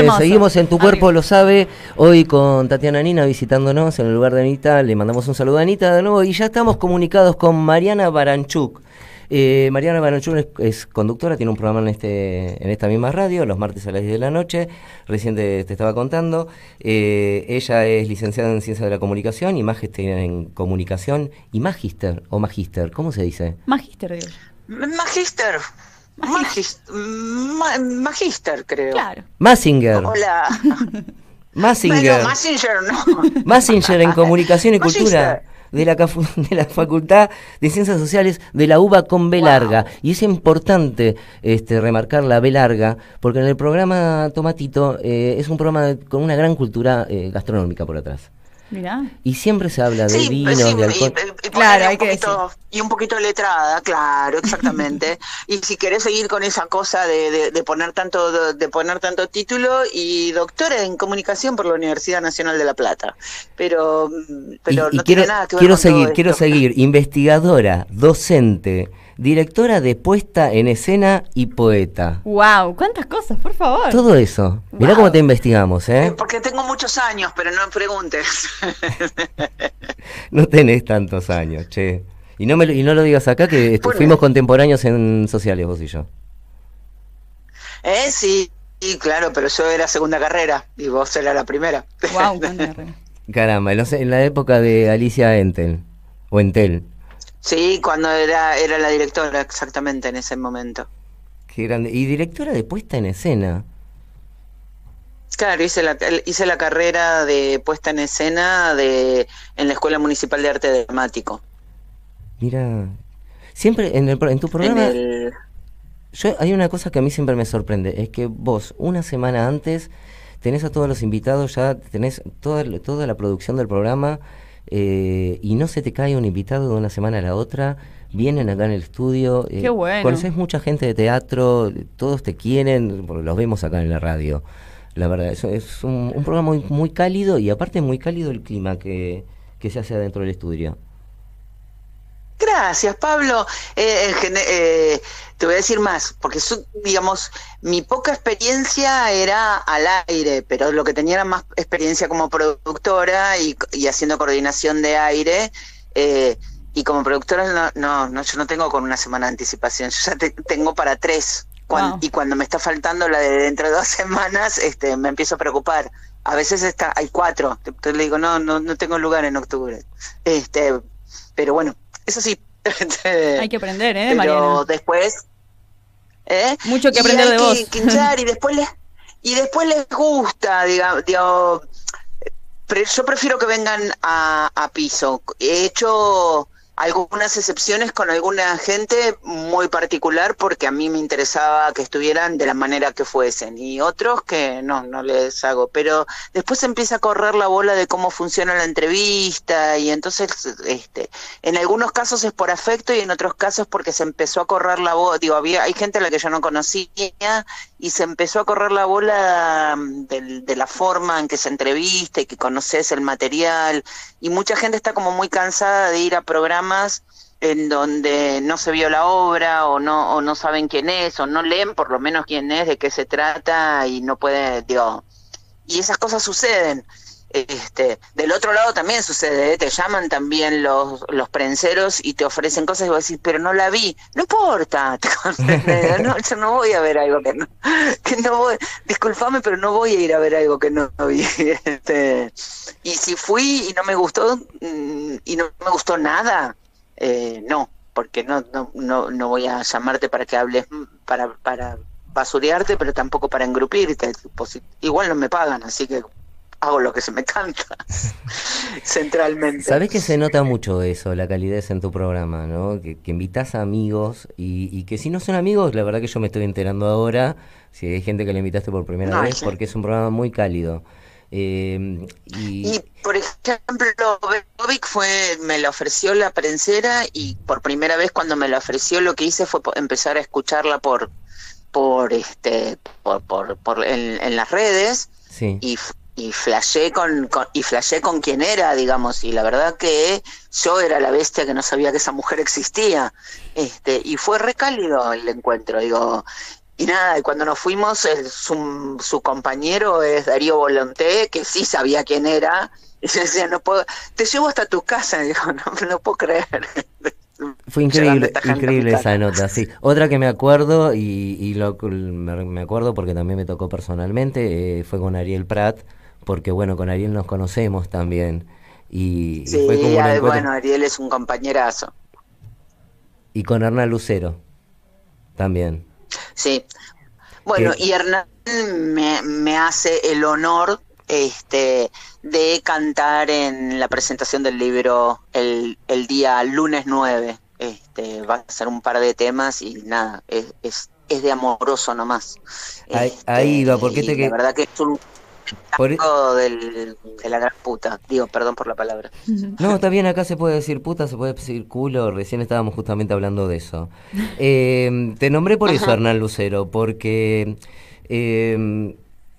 Hermoso. seguimos en Tu Cuerpo Lo Sabe, hoy con Tatiana Nina visitándonos en el lugar de Anita, le mandamos un saludo a Anita de nuevo y ya estamos comunicados con Mariana Baranchuk. Eh, Mariana Baranchuk es, es conductora, tiene un programa en, este, en esta misma radio, los martes a las 10 de la noche, recién te, te estaba contando. Eh, ella es licenciada en Ciencias de la Comunicación y magíster en Comunicación y magíster o magíster, ¿cómo se dice? Magister, digo. Magister. Magis- ma- magister, creo. Claro. Massinger, Hola. Massinger. No, Massinger no. Massinger en Comunicación y Magister. Cultura de la, de la Facultad de Ciencias Sociales de la UBA con B Wow. larga. Y es importante este, remarcar la B larga, porque en el programa Tomatito eh, es un programa con una gran cultura eh, gastronómica por atrás. Mirá. Y siempre se habla de Sí, vinos, sí, de alcohol. y- Claro, hay un que poquito, y un poquito letrada, claro, exactamente. y si querés seguir con esa cosa de, de- de poner tanto de, poner tanto título y doctora en comunicación por la Universidad Nacional de La Plata. Pero, Y, pero y no quiero, tiene nada que ver quiero con todo seguir, quiero esto. seguir. Investigadora, docente, directora de puesta en escena y poeta. Wow, cuántas cosas, por favor. Todo eso. Mirá Wow. cómo te investigamos, ¿eh? Eh, Porque tengo muchos años, pero no me preguntes. No tenés tantos años, che. Y no, me lo, y no lo digas acá que Bueno. fuimos contemporáneos en sociales, vos y yo. ¿Eh? Sí, sí, claro, pero yo era segunda carrera y vos eras la primera. Wow, Caramba, en la época de Alicia Entel. O Entel. Sí, cuando era, era la directora, exactamente en ese momento. Qué grande. Y directora de puesta en escena. Claro, hice la, hice la carrera de puesta en escena de, en la Escuela Municipal de Arte Dramático. Mira. Siempre en, el, en tu En programa. el, Yo, hay una cosa que a mí siempre me sorprende, es que vos una semana antes tenés a todos los invitados, ya tenés toda, toda la producción del programa eh, y no se te cae un invitado de una semana a la otra, vienen acá en el estudio, eh, Qué bueno. conoces mucha gente de teatro, todos te quieren, los vemos acá en la radio. La verdad, es, es un, un programa muy, muy cálido y aparte muy cálido el clima que, que se hace adentro del estudio. Gracias, Pablo. Eh, eh, te voy a decir más, porque su- digamos, mi poca experiencia era al aire, pero lo que tenía era más experiencia como productora y, y haciendo coordinación de aire. eh, y como productora, no, no, no, yo no tengo con una semana de anticipación, yo ya te- tengo para tres. Wow. Y cuando me está faltando la de dentro de dos semanas, este, me empiezo a preocupar. A veces está, hay cuatro, entonces le digo, no, no, no tengo lugar en octubre. Este, pero bueno, eso sí. Hay que aprender, ¿eh, Pero Mariana? después. ¿eh? Mucho que Y aprender hay de que vos. quinchar y después les, y después les gusta, diga- digo. Pre- yo prefiero que vengan a, a piso. He hecho algunas excepciones con alguna gente muy particular porque a mí me interesaba que estuvieran de la manera que fuesen y otros que no, no les hago. Pero después empieza a correr la bola de cómo funciona la entrevista y entonces, este, en algunos casos es por afecto y en otros casos porque se empezó a correr la bola. Digo, había, hay gente a la que yo no conocía y se empezó a correr la bola mm, del- de la forma en que se entrevista y que conoces el material y mucha gente está como muy cansada de ir a programas en donde no se vio la obra o no o no saben quién es o no leen por lo menos quién es, de qué se trata y no puede, digo, y esas cosas suceden. Este, del otro lado también sucede, ¿eh? te llaman también los, los prenseros y te ofrecen cosas y vos decís, pero no la vi, no importa, no, yo no voy a ver algo que no, que no voy, discúlpame, pero no voy a ir a ver algo que no vi. Este, y si fui y no me gustó, mm, y no me gustó nada, eh, no, porque no, no, no, no voy a llamarte para que hables, mm, para, para basurearte, pero tampoco para engrupirte. Igual no me pagan, así que hago lo que se me canta centralmente. Sabés que se nota mucho eso, la calidez en tu programa, ¿no? Que, que invitas a amigos y, y que si no son amigos, la verdad que yo me estoy enterando ahora, si hay gente que le invitaste por primera No, vez, sí. porque es un programa muy cálido. Eh, y, Y por ejemplo, Bebovic fue, me lo ofreció la prensera y por primera vez cuando me lo ofreció lo que hice fue empezar a escucharla por, por este, por, por, por en, en las redes sí. y, y flashé con, con- y flashé con quién era, digamos, y la verdad que yo era la bestia que no sabía que esa mujer existía. Este, y fue recálido el encuentro, digo, y nada, y cuando nos fuimos, el- su, su compañero es Darío Volonté, que sí sabía quién era, y yo decía, no puedo, te llevo hasta tu casa, y digo, no, no puedo creer. Fue increíble, increíble esa nota, sí. Otra que me acuerdo, y, y lo, me, acuerdo porque también me tocó personalmente, eh, fue con Ariel Prat, porque bueno, con Ariel nos conocemos también. Y, y Sí, fue como bueno, Ariel es un compañerazo. Y con Hernán Lucero también. Sí. Bueno, ¿Qué? y Hernán me, me hace el honor este de cantar en la presentación del libro el, el día lunes 9. Este, va a ser un par de temas y nada, es, es, es de amoroso nomás. Ahí- Este, ahí va, ¿por qué te que- La verdad que es un Por- e- del, de la gran puta. Digo, perdón por la palabra. No, está bien, acá se puede decir puta, se puede decir culo, recién estábamos justamente hablando de eso. Eh, te nombré por eso, Hernán Lucero, porque eh,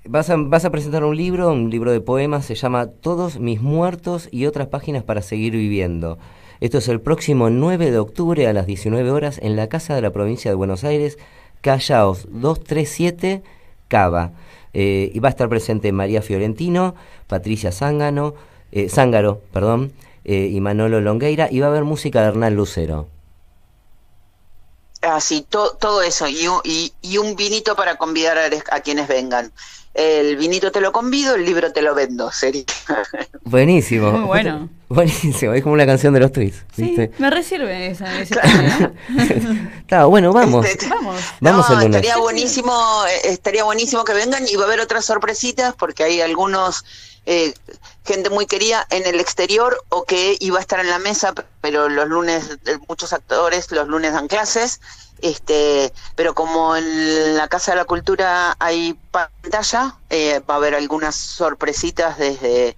vas, a, vas a presentar un libro, un libro de poemas, se llama Todos mis muertos y otras páginas para seguir viviendo. Esto es el próximo 9 de octubre a las 19 horas en la Casa de la Provincia de Buenos Aires, Callaos 237, Cava. Eh, y va a estar presente María Fiorentino, Patricia Zángano, eh, Zángaro, perdón, eh, y Manolo Longueira, y va a haber música de Hernán Lucero. Así, to- todo eso, y y, y un vinito para convidar a, a quienes vengan. El vinito te lo convido, el libro te lo vendo, sería. Buenísimo. Muy bueno. Buenísimo, es como una canción de los Tweets, Sí, me resirve esa, ese Claro. bueno, vamos. Este, Vamos. Vamos no, estaría buenísimo, eh, estaría buenísimo que vengan y va a haber otras sorpresitas porque hay algunos eh, gente muy querida en el exterior o que iba a estar en la mesa, pero los lunes eh, muchos actores los lunes dan clases, este, pero como en la Casa de la Cultura hay pantalla, eh, va a haber algunas sorpresitas desde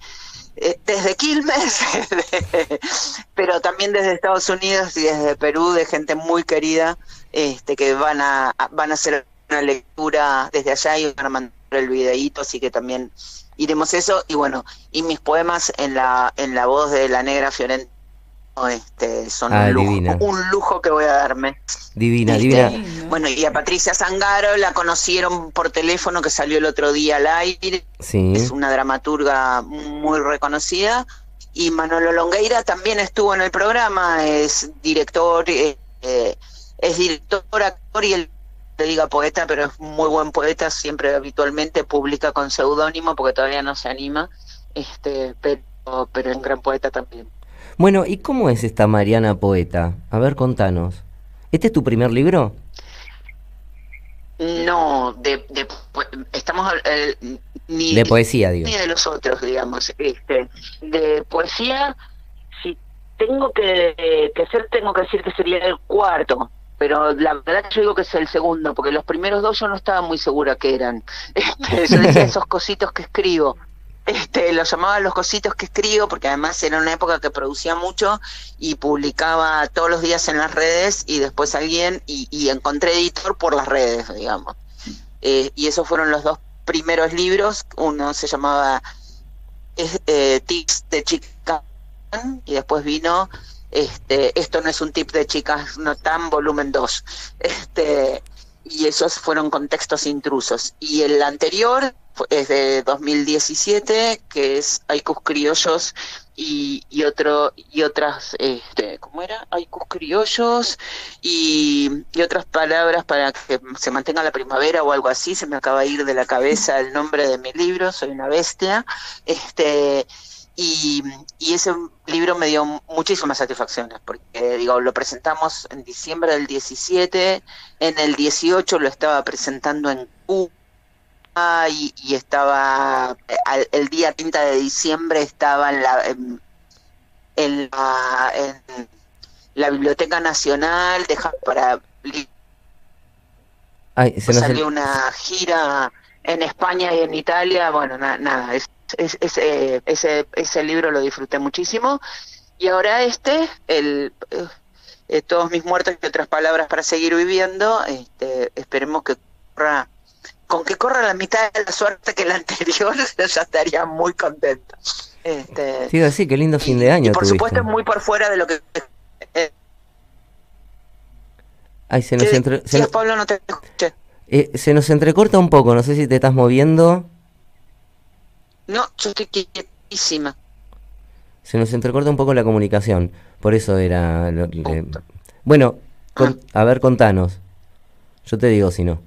eh, desde Quilmes, pero también desde Estados Unidos y desde Perú, de gente muy querida, este, que van a- van a hacer una lectura desde allá y van a mandar el videíto, así que también iremos eso, y bueno, y mis poemas en la, en la voz de la negra Fiorentino, este, son Ah, un lujo, un lujo que voy a darme. Divina, Este, divina. Bueno, y a Patricia Zangaro la conocieron por teléfono, que salió el otro día al aire, Sí. es una dramaturga muy reconocida. Y Manolo Longueira también estuvo en el programa, es director, eh, eh, es director, actor y él te diga poeta, pero es muy buen poeta, siempre habitualmente publica con seudónimo porque todavía no se anima, este, pero, pero es un gran poeta también. Bueno, ¿y cómo es esta Mariana poeta? A ver, contanos. ¿Este es tu primer libro? No, de, de estamos eh, ni De poesía, digo. ni de los otros, digamos. Este, de poesía, si tengo que, que hacer, tengo que decir que sería el cuarto. Pero la verdad yo digo que es el segundo, porque los primeros dos yo no estaba muy segura que eran. Este, yo decía esos cositos que escribo. Este, los llamaba los cositos que escribo, porque además era una época que producía mucho y publicaba todos los días en las redes y después alguien, y, encontré editor por las redes, digamos. Eh, y esos fueron los dos primeros libros. Uno se llamaba eh, Tips de Chicas y después vino este Esto no es un tip de chicas no tan volumen 2. Este, y esos fueron contextos intrusos. Y el anterior es de 2017, que es Haikus criollos y, y otro y otras este, ¿cómo era? Haikus criollos y, y otras palabras para que se mantenga la primavera o algo así, se me acaba de ir de la cabeza el nombre de mi libro, soy una bestia. Este y, y ese libro me dio muchísimas satisfacciones, porque digo, lo presentamos en diciembre del 17, en el 18 lo estaba presentando en Cuba y, y estaba al- el día 30 de diciembre estaba en la en, en la, en la Biblioteca Nacional deja para Ay, se salió una gira en España y en Italia, bueno, na- nada, es, es- es, eh, ese, ese libro lo disfruté muchísimo. Y ahora este, el eh, eh, Todos mis muertos y otras palabras para seguir viviendo, este, esperemos que corra, con que corra la mitad de la suerte que el anterior, ya estaría muy contento. Este, Sí, así, qué lindo fin de año y por tuviste. supuesto muy por fuera de lo que... eh, Ay, se nos ¿qué entró... se Pablo, no te escuché. Eh, se nos entrecorta un poco, no sé si te estás moviendo. No, yo estoy quietísima. Se nos entrecorta un poco la comunicación, por eso era... lo- le- Bueno, con- a ver, contanos. Yo te digo si no.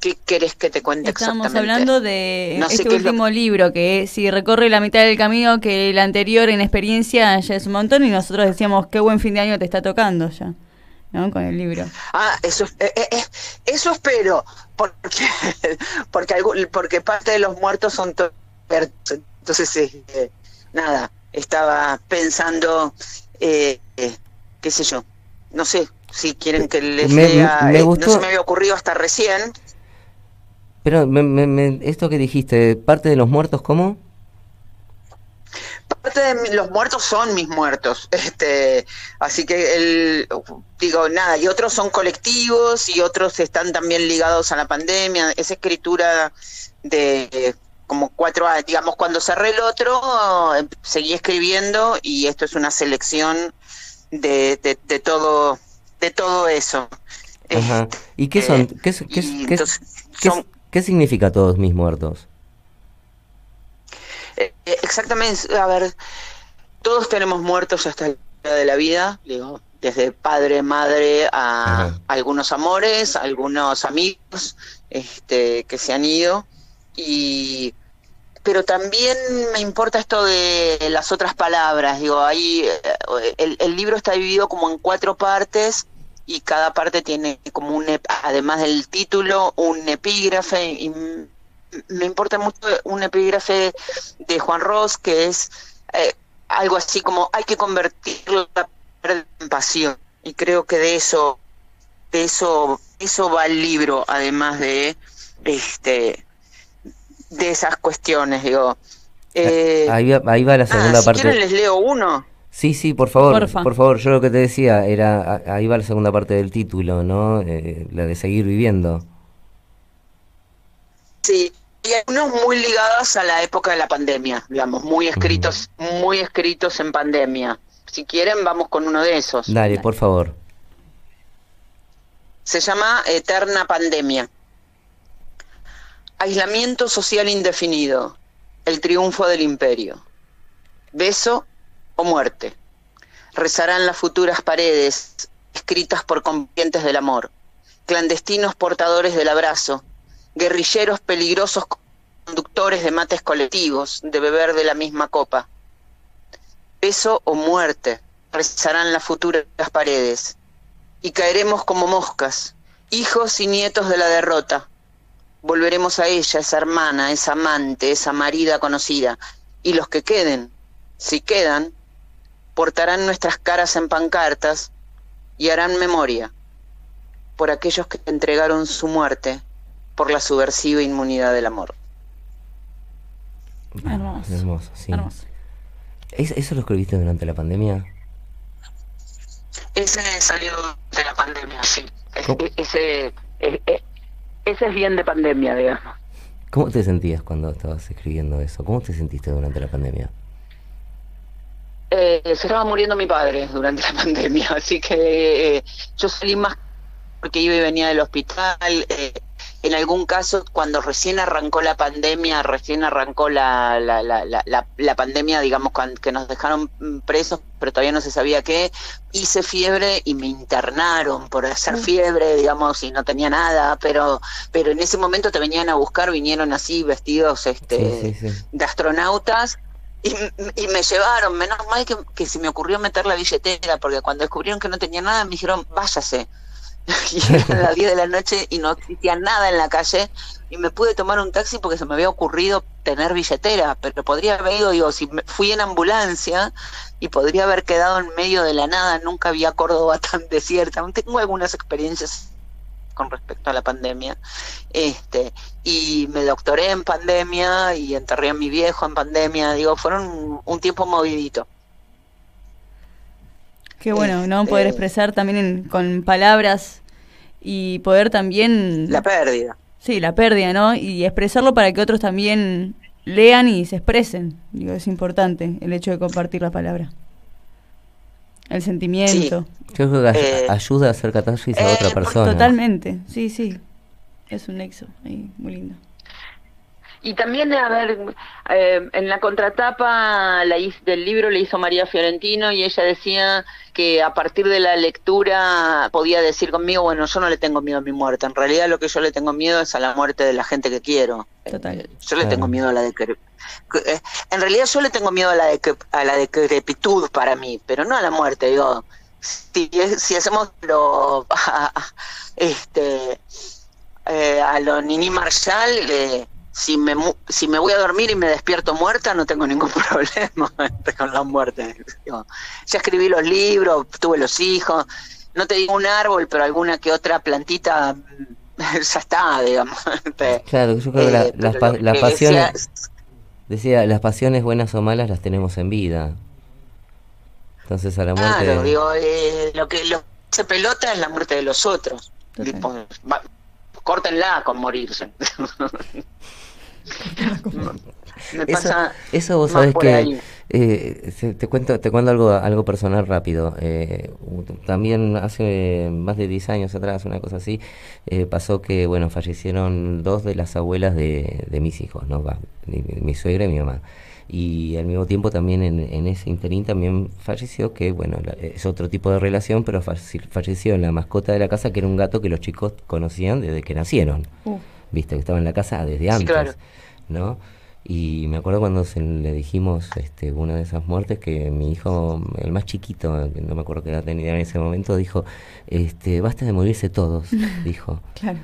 ¿Qué querés que te cuente Estábamos exactamente? hablando de No sé este qué es lo- último libro, que si recorre la mitad del camino que el anterior en experiencia ya es un montón y nosotros decíamos qué buen fin de año te está tocando ya, ¿no? Con el libro. Ah, eso, eh, eh, eh, eso espero, porque, porque, algu- porque parte de los muertos son. Entonces, eh, nada, estaba pensando, eh, eh, qué sé yo, no sé si quieren que les Me- lea, me eh, gustó- no se me había ocurrido hasta recién. Pero me- me- me- esto que dijiste, parte de los muertos, ¿cómo? Parte de mi- los muertos son mis muertos, este, así que el, digo nada, y otros son colectivos y otros están también ligados a la pandemia. Esa escritura de eh, como cuatro años, digamos, cuando cerré el otro, eh, seguí escribiendo y esto es una selección de, de, de todo, de todo eso. Ajá. ¿Y qué Eh, son? ¿Qué, es- qué es- y qué es- entonces qué es- son- qué significa todos mis muertos? Eh, eh, exactamente, a ver, todos tenemos muertos hasta el día de la vida, digo, desde padre, madre a Ajá. algunos amores, algunos amigos este, que se han ido, y pero también me importa esto de las otras palabras, digo, ahí eh, el, el libro está dividido como en cuatro partes y cada parte tiene como un, además del título, un epígrafe y me importa mucho un epígrafe de Juan Ross que es eh, algo así como hay que convertir la pérdida en pasión y creo que de eso de eso eso va el libro además de este de esas cuestiones digo eh, Ahí va, ahí va la nada, segunda si parte. quieren les leo uno Sí, sí, por favor, Porfa. por favor. Yo lo que te decía era, ahí va la segunda parte del título, ¿no? Eh, la de seguir viviendo. Sí, y algunos muy ligados a la época de la pandemia, digamos, muy escritos, muy escritos en pandemia. Si quieren, vamos con uno de esos. Dale, por favor. Se llama Eterna Pandemia. Aislamiento social indefinido. El triunfo del imperio. Beso o muerte. Rezarán las futuras paredes, escritas por combatientes del amor. Clandestinos portadores del abrazo. Guerrilleros peligrosos conductores de mates colectivos, de beber de la misma copa. Beso o muerte. Rezarán las futuras paredes y caeremos como moscas, hijos y nietos de la derrota. Volveremos a ella, esa hermana, esa amante, esa marida conocida, y los que queden, si quedan, portarán nuestras caras en pancartas y harán memoria por aquellos que entregaron su muerte por la subversiva inmunidad del amor. Hermoso. Hermoso, sí. Hermoso. ¿Es- ¿Eso lo escribiste durante la pandemia? Ese salió de la pandemia, sí. ¿Cómo? Ese, e- e- ese es bien de pandemia, digamos. ¿Cómo te sentías cuando estabas escribiendo eso? ¿Cómo te sentiste durante la pandemia? Eh, se estaba muriendo mi padre durante la pandemia, así que eh, yo salí más porque iba y venía del hospital. eh, en algún caso, cuando recién arrancó la pandemia, recién arrancó la, la, la, la, la- pandemia, digamos, que nos dejaron mm, presos, pero todavía no se sabía qué, hice fiebre y me internaron por hacer fiebre, digamos, y no tenía nada, pero, pero en ese momento te venían a buscar, vinieron así vestidos este, Sí, sí, sí. de astronautas y, y me llevaron, menos mal que, que se me ocurrió meter la billetera, porque cuando descubrieron que no tenía nada me dijeron, váyase. Y eran las 10 de la noche y no existía nada en la calle y me pude tomar un taxi porque se me había ocurrido tener billetera, pero podría haber ido, digo, si me- fui en ambulancia y podría haber quedado en medio de la nada, nunca había Córdoba tan desierta. Tengo algunas experiencias con respecto a la pandemia. Este, y me doctoré en pandemia y enterré a mi viejo en pandemia, digo, fueron un, un tiempo movidito. Qué bueno, ¿no? Poder Este- expresar también en- con palabras y poder también... La pérdida. Sí, la pérdida, ¿no? Y expresarlo para que otros también lean y se expresen. Digo, es importante el hecho de compartir la palabra. El sentimiento. Yo creo que Eh, ayuda a hacer catarsis a eh, otra persona. Totalmente, sí, sí. Es un nexo ahí, muy lindo. Y también, a ver, eh, en la contratapa la hiz- del libro le hizo María Fiorentino y ella decía que a partir de la lectura podía decir conmigo, bueno, yo no le tengo miedo a mi muerte, en realidad lo que yo le tengo miedo es a la muerte de la gente que quiero. Total. Yo le Claro. tengo miedo a la decre- eh, En realidad yo le tengo miedo a la, decre- a la decrepitud para mí, pero no a la muerte, digo. Si, si hacemos lo... este eh, a lo Nini Marshall, eh, si me mu- si me voy a dormir y me despierto muerta, no tengo ningún problema con la muerte. Digo, ya escribí los libros, tuve los hijos, no te digo un árbol, pero alguna que otra plantita ya está, digamos. Claro, yo creo que la- eh, las, las que pasiones, decía- decía, las pasiones buenas o malas las tenemos en vida. Entonces a la muerte... Claro, digo, eh, lo que lo que se pelota es la muerte de los otros. Total. Tipo, va- córtenla con morirse. Me Eso, pasa eso vos sabés que eh, te cuento te cuento algo algo personal rápido. Eh, también hace más de 10 años atrás, una cosa así, eh, pasó que bueno fallecieron dos de las abuelas de, de mis hijos, no Va, mi, mi suegra y mi mamá. Y al mismo tiempo también en, en ese interín también falleció, que bueno, la- es otro tipo de relación, pero falle- falleció la mascota de la casa, que era un gato que los chicos conocían desde que nacieron Uh, viste, que estaba en la casa desde Sí, antes, claro. ¿no? Y me acuerdo cuando se le dijimos este, una de esas muertes que mi hijo, el más chiquito, que no me acuerdo qué edad tenía en ese momento, dijo, este, basta de morirse todos, dijo. claro.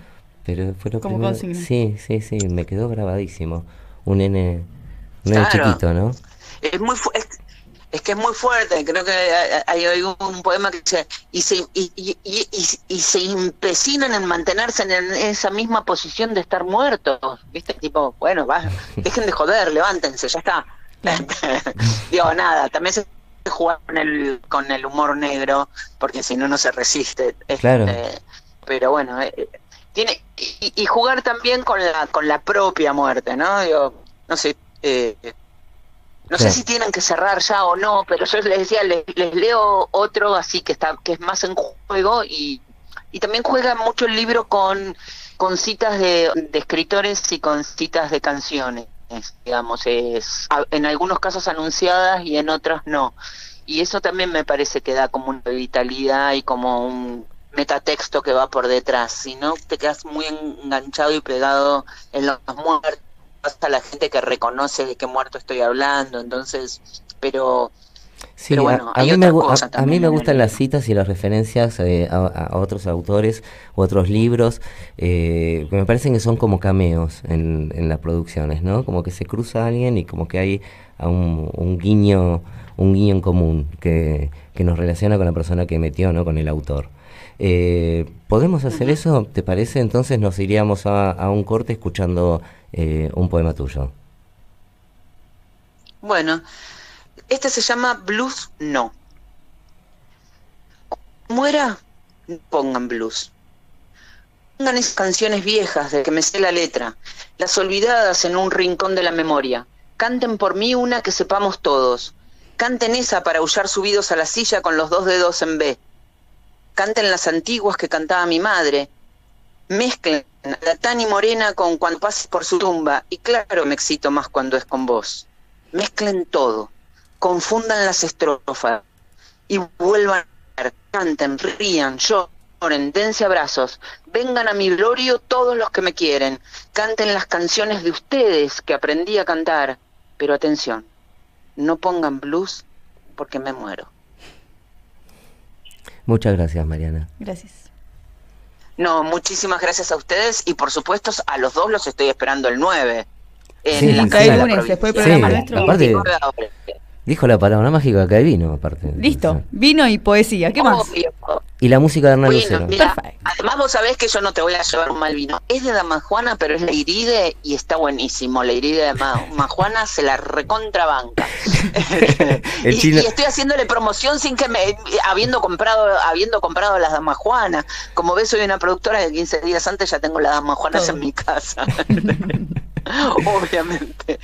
Pero fue lo Como primero-. Sí, sí, sí, me quedó grabadísimo. Un nene, un nene Claro. chiquito, ¿no? es muy es, es que es muy fuerte creo que hay, hay un poema que dice y se y, y, y, y- y se empecinan en mantenerse en esa misma posición de estar muertos viste tipo bueno va dejen de joder levántense ya está. Digo nada también se juega con el con el humor negro porque si no no se resiste este, Claro. pero bueno eh, tiene y, y jugar también con la con la propia muerte no digo no sé eh, no sé si tienen que cerrar ya o no, pero yo les decía, les, les leo otro así que está que es más en juego y, y también juega mucho el libro con, con citas de, de escritores y con citas de canciones, digamos, es a- en algunos casos anunciadas y en otros no. Y eso también me parece que da como una vitalidad y como un metatexto que va por detrás, si no te quedas muy enganchado y pegado en los muertos hasta la gente que reconoce de qué muerto estoy hablando, entonces, pero Sí, Pero a- bueno, a, hay mí me, a- a mí me gustan las citas y las referencias eh, a, a- a otros autores u otros libros eh, que me parecen que son como cameos en, en las producciones, ¿no? Como que se cruza alguien y como que hay a un, un guiño un guiño en común que, que nos relaciona con la persona que metió, ¿no? Con el autor. Eh, ¿Podemos hacer eso? ¿Te parece? Entonces nos iríamos a, a un corte escuchando eh, un poema tuyo. Bueno, este se llama Blues No. Muera, pongan blues. Pongan esas canciones viejas de que me sé la letra, las olvidadas en un rincón de la memoria. Canten por mí una que sepamos todos. Canten esa para aullar subidos a la silla con los dos dedos en B. Canten las antiguas que cantaba mi madre. Mezclen a la Tani Morena con cuando pases por su tumba. Y claro, me excito más cuando es con vos mezclen todo, confundan las estrofas y vuelvan a ver, canten, rían, lloren, dense abrazos, vengan a mi glorio todos los que me quieren, canten las canciones de ustedes que aprendí a cantar, pero atención, no pongan blues porque me muero. Muchas gracias, Mariana. Gracias. No, muchísimas gracias a ustedes y por supuesto a los dos los estoy esperando el 9. En Sí, la sí, lunes, después del programa nuestro. Aparte- 29 ahora. Dijo la palabra mágica que hay vino, aparte. Listo, vino y poesía, ¿qué más? Obvio. Y la música de Hernán Bueno, Lucero. mira, Perfecto. además vos sabés que yo no te voy a llevar un mal vino. Es de Damajuana, pero es la Iride y está buenísimo. La Iride de Ma- Majuana se la recontrabanca. Y, chino- y estoy haciéndole promoción sin que me habiendo comprado habiendo comprado las Damajuanas. Como ves, soy una productora de 15 días antes ya tengo las Damajuanas en mi casa. Obviamente.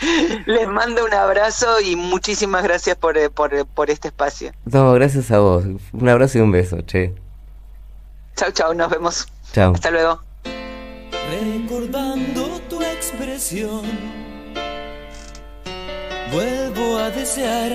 Les mando un abrazo y muchísimas gracias por, eh, por, por este espacio. No, gracias a vos. Un abrazo y un beso, che. Chau, chau, nos vemos. Chao. Hasta luego. Recordando tu expresión, vuelvo a desear